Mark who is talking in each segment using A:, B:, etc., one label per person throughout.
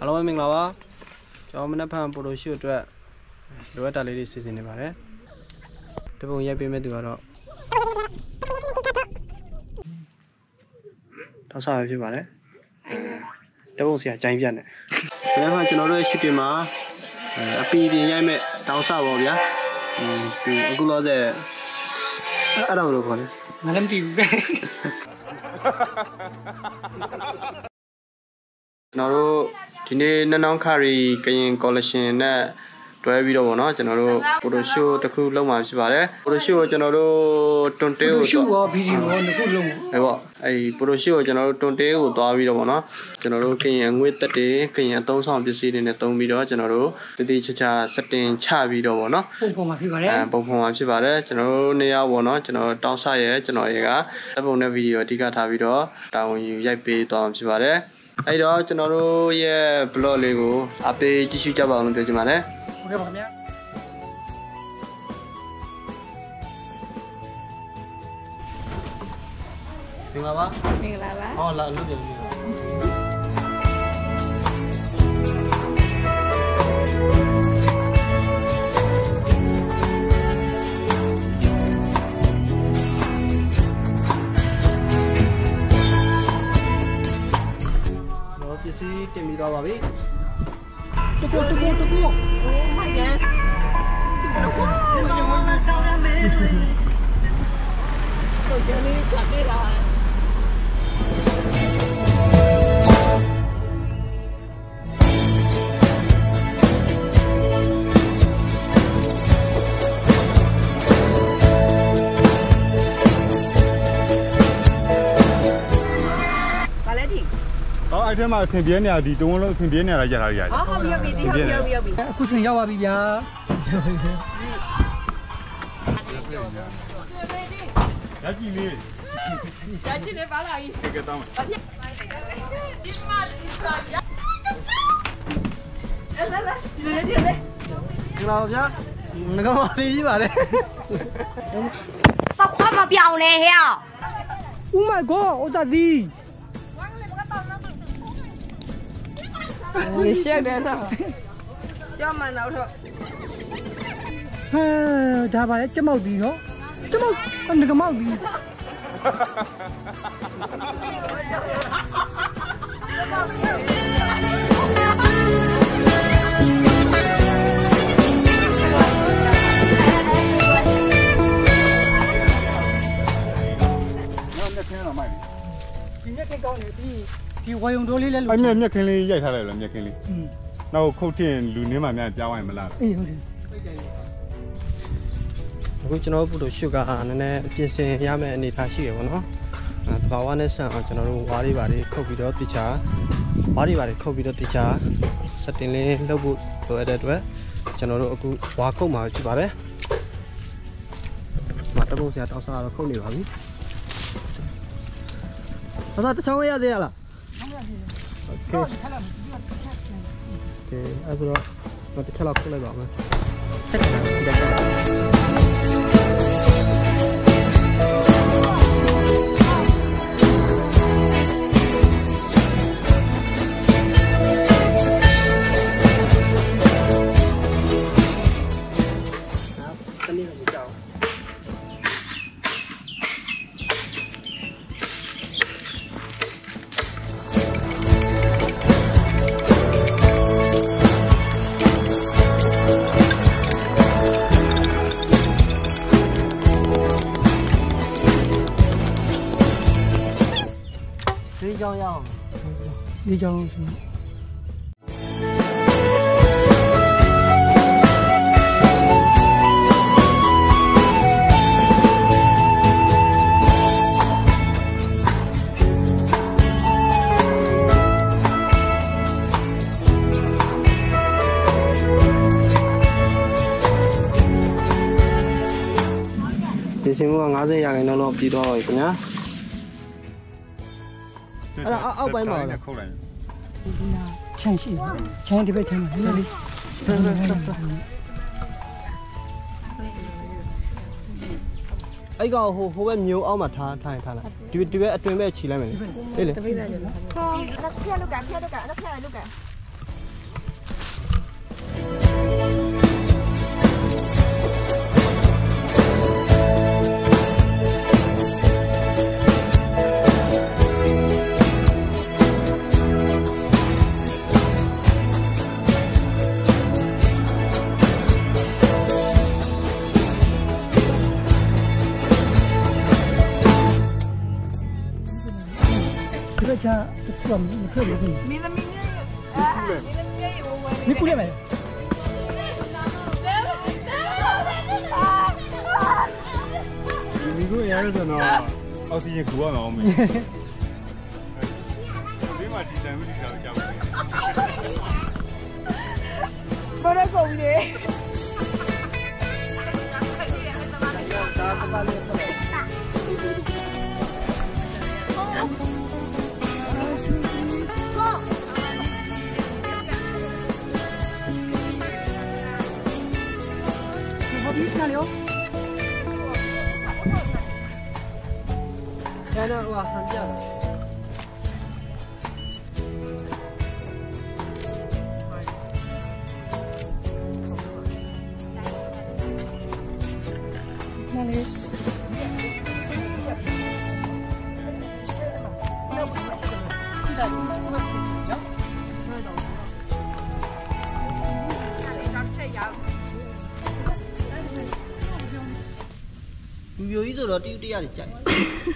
A: အားလုံးပဲမင်္ဂလာပါကျွန်တော်မနက်ဖြန်ပိုလိုရှိအတွက်လိုအပ်တာလေးတွေစီစဉ်နေပါတယ်တပုံရိုက်ပေးမဲ့သူကတော့တော့စားရဖြစ်ပါတယ်အဲတပုံဆရာကြိုင်းပြတ်နေမနက်ဖြန်ကျွန်တော်တို့ရဲ့ရှိတင်မှာအဲအပီပြင်ရိုက်မဲ့တောင်းစားပါဗျာอืมဒီအခုလောဆယ်အဲ့ဒါဘယ်လိုခေါ်လဲ
B: ငါလည်းမသိဘူးပဲ
A: ကျွန်တော်တို့ ဒီနေ့နန်းနောင်းခရီကရင်ကော်လက်ရှင်နဲ့တွဲပြီးတော့ဗောနော်ကျွန်တော်တို့ဖိုတိုရှိုးတစ်ခုလုပ်မှာဖြစ်ပါတယ်ဖိုတိုရှိုးကိုကျွန်တော်တို့တွန်တေးကို
B: ရှုပ်ရောဗီဒီယိုရောတစ်ခုလုံးပေါ့
A: ဟဲ့ဗောအဲ့ဖိုတိုရှိုးကိုကျွန်တော်တို့တွန်တေးကိုသွားပြီးတော့ဗောနော်ကျွန်တော်တို့ကရင်အငွေ့တက်တွေကရင်အသုံးဆောင်ပစ္စည်းတွေနဲ့သုံးပြီးတော့ကျွန်တော်တို့တတိချာချာစတင်ချပြီးတော့ဗောနော်
B: ပုံပေါ်မှာဖြစ်ပါတယ်
A: အဲပုံဖော်မှာဖြစ်ပါတယ်ကျွန်တော်တို့နေရာပေါ့နော်ကျွန်တော်တောင်းဆရဲကျွန်တော်ရေကတပ်ပုံနဲ့ဗီဒီယိုအဓိကထားပြီးတော့တာဝန်ယူရိုက်ပေးသွားမှာဖြစ်ပါတယ် အဲ့တော့ကျွန်တော်တို့ရဲ့ blog လေးကိုအပေးကြည့်ရှုကြပါအောင်လို့ပြောချင်ပါတယ်
B: ဟုတ်ကဲ့ပါခင်ဗျာ
A: မင်္ဂလာပါ
C: မင်္ဂလာပါ
A: ဟောလာလို့တယ်မ
D: ဟောအဲ့ထဲမှာအဆင်ပြေနေရဒီတုံးလုံးအဆင်ပြေနေရတာရထားရတယ်
C: ဟောဟုတ်ပြီဟုတ်ပြီဒီဟုတ်ပြီဟုတ်ပြီဟုတ်ပြီ
B: အခုချိန်ရောက်ပါပြီဗျာ
D: ရကြည့်လေး
C: ဒါချင်းနေပါလာပြီ
D: ကဲတောင်းမယ်
C: ဘာဖြစ်ဒီမှာဒီပါရအဲ့လာလာဒီလေဒီလေ
A: မင်္ဂလာပါဗျာငကောင်းပါသေးကြီးပါတယ်
C: ပေါက်ခွားမပြောင်းနဲ့ဟဲ့
B: Oh my god ဥဒ္ဒ
C: 你笑的呢？要买挠头。
B: ဟဲဒါပါလေကျမောက်ဒီနော်ကျမောက်ငကမောက်ဒီ
D: နောက်မျက်ခင်းတော့မိုက်ပြီ
B: ဒီညက်ကောင်းနေဒီ ဒီဝါယုံတိုးလေးလဲလို့
D: အဲ့မျက်မျက်ခင်းလေးရိုက်ထားလိုက်လို့မျက်ခင်းလေး
B: อืม
D: နောက်ခုတ်တင်လူနင်းမှများကြားဝိုင်းမလား
B: အေးဟုတ်တယ်
A: အခုကျွန်တော်တို့ပို့လို့ရှုကနည်းနည်းပြင်ဆင်ရမယ့်အနေအထားရှိရပါတော့အဲတဘာဝနဲ့ဆန်အောင်ကျွန်တော်တို့ဝါးတွေပါတွေခုတ်ပြီးတော့တိချာဝါးတွေပါတွေခုတ်ပြီးတော့တိချာစတင်လေးလုပ်ဖို့လိုအပ်တဲ့အတွက်ကျွန်တော်တို့အခုဝါးခုတ်မှာဖြစ်ပါတယ်မတဘုံဆရာတောက်စားတော့ခုတ်နေပါပြီအသာတစ်ချောင်းရသေးရလား โอเคโอเคအဲ့ဒါတော့တစ်ချက်လောက်ခုတ်လိုက်ပါမယ် ဒီကြောင်
B: ဆို
A: ဒီစင်က90ရာခိုင်နှုန်းတော့ပြီးတော့ပြီခင်ဗျာ အဲ့ဒါအောက်အောက်ပိုင်းမှာလား
D: ခုတ်လိုက်
B: ဒီနာချန်ရှိချန်ဒီဘက်ချန်မှာလေလေ
A: အဲ့ကောင်ဟိုဟိုဘက်မျိုးအောက်မှာထားထားရင်ထားလိုက်ဒီဒီဘက်အတွင်ဘက်ခြီလိုက်မယ်လေလေလေ
C: တပိတ်တယ်နော်ဟောအဲ့ဒါဖျက်လုတ်ကဖျက်လုတ်ကအဲ့ဒါဖျက်လုတ်က
B: ဒါ သူကမထွက်ဘူး
C: မင်းသမီးနဲ့အာမင်းသမီးရဲ့ဝဝ
B: မကူရမယ်
D: ဒီမီကိုရရဆိုတော့အောက်ဆီဂျင်ကူရမှာအောင်မေးဒီမှာဒီတန်မှုဒီကောင်ကြောက်တယ်
C: ဘောရကုန်လေ
B: ဟော ကျ
A: န်တော့ဟိုဟာဟန်ပြတာ
B: နားလေး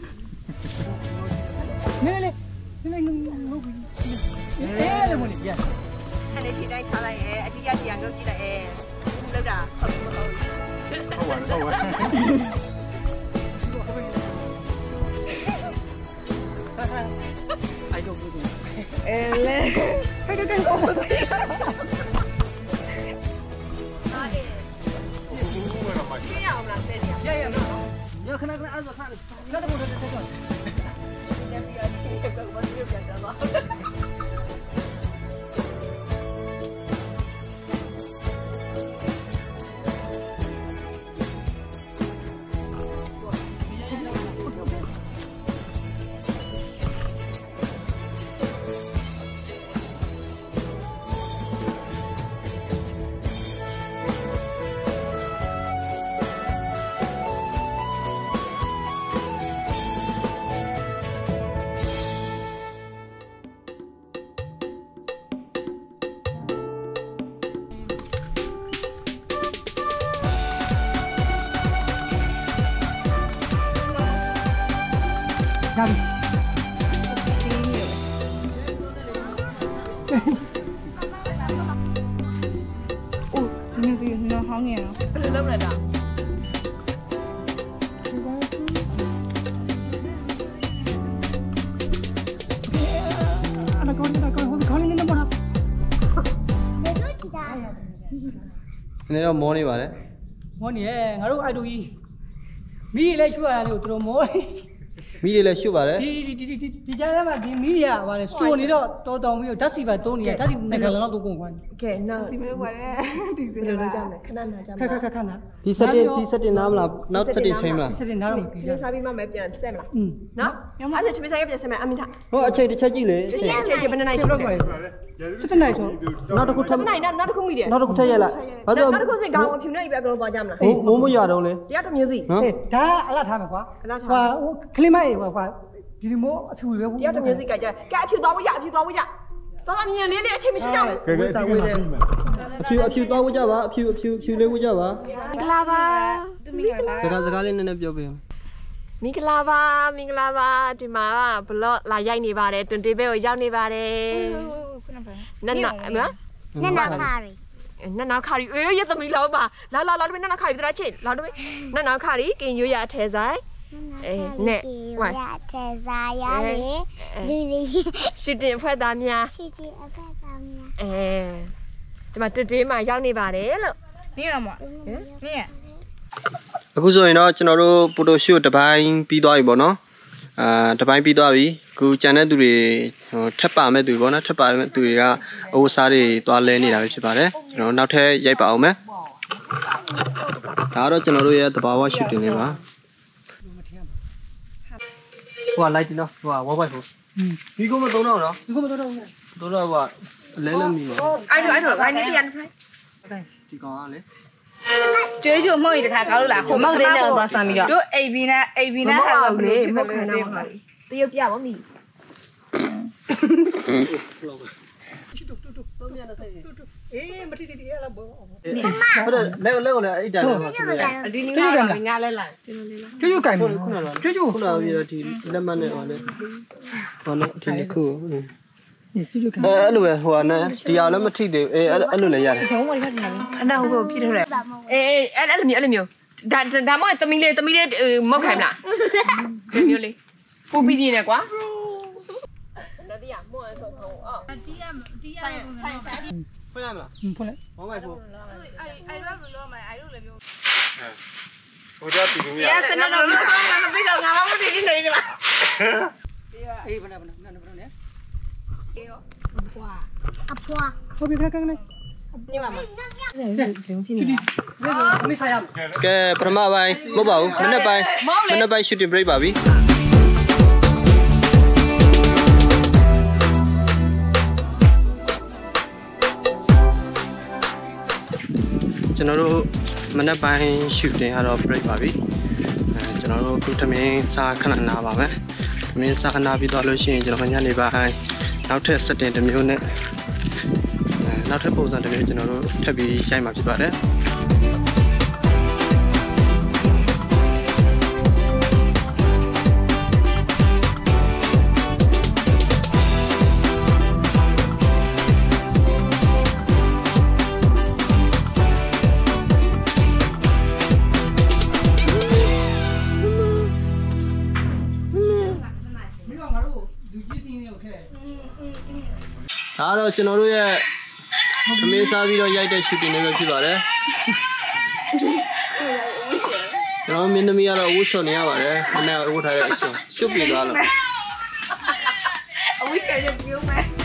A: လူ မျိုးကြီးဆိုတော့တူတူရတွေကြိုက်
B: နည်းနည်းလေးနည်းနည်းလုပ်ပြီးအဲလေမလေးပြန်
C: အဲ့ဒီထိတိုင်းထားလိုက်ရဲ့အတိအကျငုတ်ကြည့်လိုက်ရဲ့လောက်တာဟုတ်မဟုတ်
D: ဟုတ်ပါဟုတ်ပါ
A: အိုက်တော့ဘူး
C: အဲလေခိုင်ခို ပြီးတော့ နော်ဟောင်းနေရအောင်ဘယ်လိုလုပ်လဲတာ
B: အနာကောင်းနာကောင်းဟိုခေါင်းလေးနဲ့ မလား
A: နည်းနည်းတော့မောနေပါတယ်
B: မောနေရငါတို့အိုက်တူကြီးမိလဲရှူရတာလေတို့မော
A: မိတွေလည်းရှုပ်ပါတယ်
B: ဒီဒီဒီဒီဒီကြားထဲမှာဒီမီးရပါလေစိုးနေတော့တော်တော်ပြီးတော့ဓာတ်စီပါတုံးနေရဓာတ်စီငကလလောက်တော့ကုန်သွားပြီ
C: ကဲနောက်ဒီမျိုးပါတယ်ဒီဘယ်လိုလုပ်ကြမလဲခဏနာကြမ
B: ခက်ခ
C: လား
B: က်ခက်ခက်နာ
A: ဒီ setting ဒီ setting နားမလားနောက် setting ချိန်မလား
B: ဒီစတင်နားတော့ပြီ
C: ဒီစားပြီးမှမပြန်ဆက်မလား
B: อืม
C: နော်အဲ့ဒါချမဆိုင်ရပြန်ဆက်မယ်အမင်တာ
A: ဟောအချိန်တစ်ချက်ကြည့်လေ
C: ချေချေချေဘယ်နိုင်ရှိ
B: တော့
C: လဲ
B: ပါ
D: ပါလေ
B: စတဲ့နိုင်ဆို
A: နောက်တစ်ခုထပ်
C: ဘယ်နိုင်နောက်တစ်ခုမိတယ်
A: နောက်တစ်ခုထပ်ရက်လိုက်ဘာလို့
C: နောက်တစ်ခုစင်ကောင်းအဖြူနဲ့ပဲအကုန်လုံးပါကြမလား
A: ဟိုမိုးမရတော့လေ
C: တရားတစ်မျိုးစီ
A: နော်
B: ဟေးဒါအလားထားမယ်ကွာ
C: အလားထား
B: ဟိုဟိုကလီမိုက်ဟိုကွာဒီလိုမျိုးအဖြူတွေပဲ
C: တရားတစ်မျိုးစီကကြကဲအဖြူသွားဖို့ရအဖြူသွားဖို့ရတော့အမြင်လေးလေးအချိန်မရှိတော့ဘူး
D: ကဲကဲဒီမှာပြီးမယ်
A: အဖြူအဖြူသွားဝကြပါအဖြူအဖြူအဖြူလေးဝကြပါ
C: မင်္ဂလာပါမင်္ဂလာ
A: စကားစကားလေးနည်းနည်းပြောပေးအောင်
C: မင်္ဂလာပါမင်္ဂလာပါဒီမှာဘလော့လာရိုက်နေပါတယ်တွန်တေးဘဲကိုရောက်နေပါတယ်နတ်နာမလား
A: နည်းနည်းခါ
C: နတ်နာခါရီအေးရသမီးလောက်ပါလာလာလာတော့နတ်နာခါရီတရာချင်းလာတော့နတ်နာခါရီကင်ရွရအထဲဆိုင်အေး နဲ့ဝိုင်း
E: ရတဲ့စားရလေလူလေး
C: ရှူတင်ဖွဲ့သားများ
E: ရှိချင်အဖက်သားများ
C: အဲဒီမှာတွန်တေးမှာရောက်နေပါတယ်လို့
A: အခုဆိုရင်တော့ကျွန်တော်တို့ပိုတိုရှုတစ်ပိုင်းပြီးသွားပြီပေါ့နော်အာတစ်ပိုင်းပြီးသွားပြီအခုကြံတဲ့သူတွေဟိုထပ်ပါမဲ့သူတွေပေါ့နော်ထပ်ပါမဲ့သူတွေကအဝတ်စားတွေသွားလဲနေတာပဲဖြစ်ပါတယ်ကျွန်တော်နောက်ထပ်ရိုက်ပါအောင်မယ်ဒါကတော့ကျွန်တော်တို့ရဲ့တဘာဝရှူတင်လေးပါ ဟိုကလိုက်တင်တော့ဟိုကဝဘိုက်ဟို
B: อืม
A: ဒီကုန်းမသုံးတော့နော်
B: ဒီကမတော်တော့ဘူး
A: တို့တော့ဟိုကလဲလဲမိမှာ
C: အဲ့တော့အဲ့တော့ဘိုင်းနေပြန်ဖိုင်
A: ဒီကောင်ကလေ
F: ကျွေးချိုမှုန့်ရီတခါကောက်လို့လားဟိုမောက်တဲ့နဲ့သွားဆမ်းပြီးတော့တို့အိပ်ပြီးနဲ့အိပ်ပြီးနဲ့ဟာ လို့ဘယ်လိုဖြစ်
C: မ
F: လဲ
C: ခံတော့ပါတရုတ်ပြပါမိ
A: သုံးမြတ်နဲ့ဆိုင်
B: အေအေးမတိတိရလားဘော
A: ဟုတ်တယ်လက်လက်ကိုလည်းအဲ့တိုင်မှာဆိုရ
C: အဒီနီလာငါလဲလာ
B: ကျွတ်ကျွတ်ကင်
A: ခု
B: မ
A: နက
B: ကျွတ်ကျွတ်
A: ခုနကပြီးတော့ဒီလက်မနဲ့ဟောလေဟောနော်ဒီခု
B: ကျွတ်ကျွတ်ကင်
A: အဲအဲ့လိုပဲဟိုကနဲ့ဒီအောင်လည်းမထိသေးဘူးအဲအဲ့လိုလည်းရတယ်
C: ခဏဟိုဘကိုပြည့်ထုတ်တယ်အေးအေးအဲ့လိုမျိုးအဲ့လိုမျိုးဒါဒါမှသမီးလေးသမီးလေးမဟုတ်ခိုင်းလားဒီမျိုးလေးပူပြီးပြင်းနေကွာနဒီယာမောဆောခေါအော်
A: ဖွင့်ရမလား
B: ဖွင့်လိုက်
A: ဘောမိုက်ဖို့
D: ဟိုတော့တီလူရ
C: ရစနေတော့ငါမသိတော့ငါမသိနေနေလား
B: အေးဘယ်နဲ့ဘယ်နဲ့ဘယ်နဲ့ဘယ်နဲ့
E: အဖွာ
B: ဟုတ်ပြီခက်ခက်နဲ့
C: ညမမ
B: ချီတီမေးခါရမ
A: ကဲပထမပိုင်းမဟုတ်ပါဘူးမနေ့ပိုင်းမနေ့ပိုင်း shooting break ပါပြီ ကျွန်တော်တို့မနေ့ပိုင်း shooting ကတော့ break ပါပြီအဲကျွန်တော်တို့ခုထမင်းစားခဏနာပါမယ်ထမင်းစားနာပြီးတော့လို့ရှိရင်ကျွန်တော်ညနေပိုင်းနောက်ထပ် setting တစ်မျိုးနဲ့အဲနောက်ထပ်ပုံစံတစ်မျိုးကျွန်တော်တို့ထပ်ပြီးရိုက်မှာဖြစ်ပါတယ် ဒါကတော့ကျွန်တော်တို့ရဲ့သမင်းစားပြီးတော့ရိုက်တဲ့ shooting လေးပဲဖြစ်ပါတယ်ကျွန်တော်မင်းသမီးကတော့ဝှချွန်နေရပါတယ်မနေ့ကဝှထားတဲ့အရှင်ရှုပ်ပြေသွားလို့
C: အဝိကရပြုံးမယ်